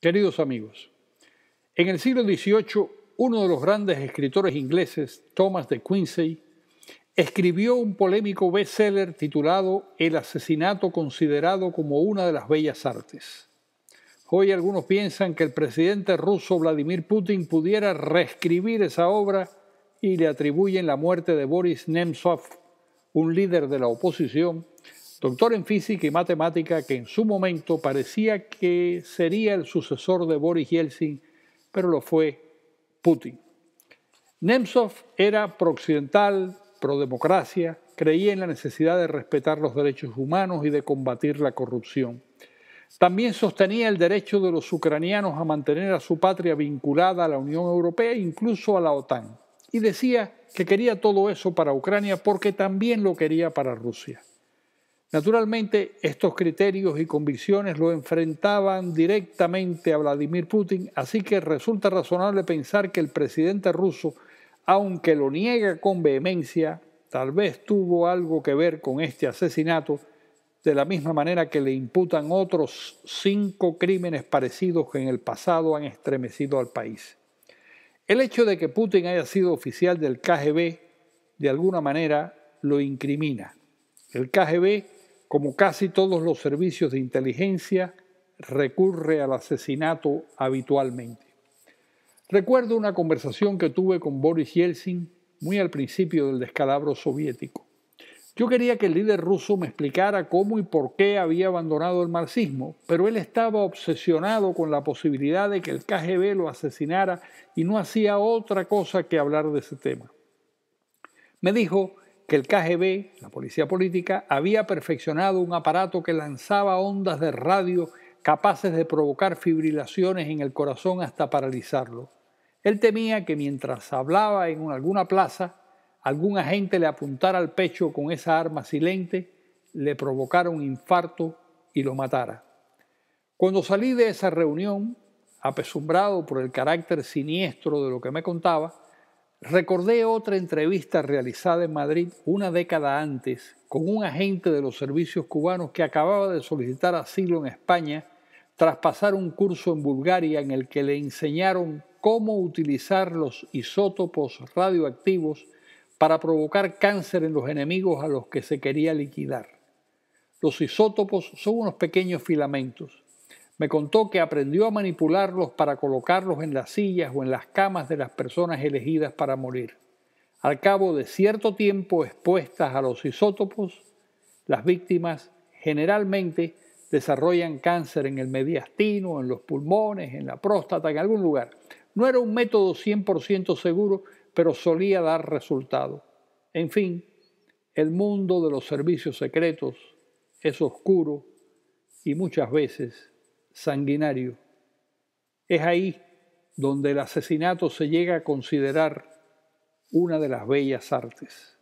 Queridos amigos, en el siglo XVIII, uno de los grandes escritores ingleses, Thomas de Quincy, escribió un polémico bestseller titulado El asesinato considerado como una de las bellas artes. Hoy algunos piensan que el presidente ruso Vladimir Putin pudiera reescribir esa obra y le atribuyen la muerte de Boris Nemtsov, un líder de la oposición, doctor en física y matemática que en su momento parecía que sería el sucesor de Boris Yeltsin, pero lo fue Putin. Nemtsov era prooccidental, prodemocracia, creía en la necesidad de respetar los derechos humanos y de combatir la corrupción. También sostenía el derecho de los ucranianos a mantener a su patria vinculada a la Unión Europea incluso a la OTAN. Y decía que quería todo eso para Ucrania porque también lo quería para Rusia. Naturalmente, estos criterios y convicciones lo enfrentaban directamente a Vladimir Putin, así que resulta razonable pensar que el presidente ruso, aunque lo niega con vehemencia, tal vez tuvo algo que ver con este asesinato, de la misma manera que le imputan otros cinco crímenes parecidos que en el pasado han estremecido al país. El hecho de que Putin haya sido oficial del KGB, de alguna manera, lo incrimina. El KGB como casi todos los servicios de inteligencia, recurre al asesinato habitualmente. Recuerdo una conversación que tuve con Boris Yeltsin muy al principio del descalabro soviético. Yo quería que el líder ruso me explicara cómo y por qué había abandonado el marxismo, pero él estaba obsesionado con la posibilidad de que el KGB lo asesinara y no hacía otra cosa que hablar de ese tema. Me dijo que el KGB, la policía política, había perfeccionado un aparato que lanzaba ondas de radio capaces de provocar fibrilaciones en el corazón hasta paralizarlo. Él temía que mientras hablaba en alguna plaza, algún agente le apuntara al pecho con esa arma silente, le provocara un infarto y lo matara. Cuando salí de esa reunión, apesumbrado por el carácter siniestro de lo que me contaba, Recordé otra entrevista realizada en Madrid una década antes con un agente de los servicios cubanos que acababa de solicitar asilo en España tras pasar un curso en Bulgaria en el que le enseñaron cómo utilizar los isótopos radioactivos para provocar cáncer en los enemigos a los que se quería liquidar. Los isótopos son unos pequeños filamentos me contó que aprendió a manipularlos para colocarlos en las sillas o en las camas de las personas elegidas para morir. Al cabo de cierto tiempo expuestas a los isótopos, las víctimas generalmente desarrollan cáncer en el mediastino, en los pulmones, en la próstata, en algún lugar. No era un método 100% seguro, pero solía dar resultado. En fin, el mundo de los servicios secretos es oscuro y muchas veces sanguinario. Es ahí donde el asesinato se llega a considerar una de las bellas artes.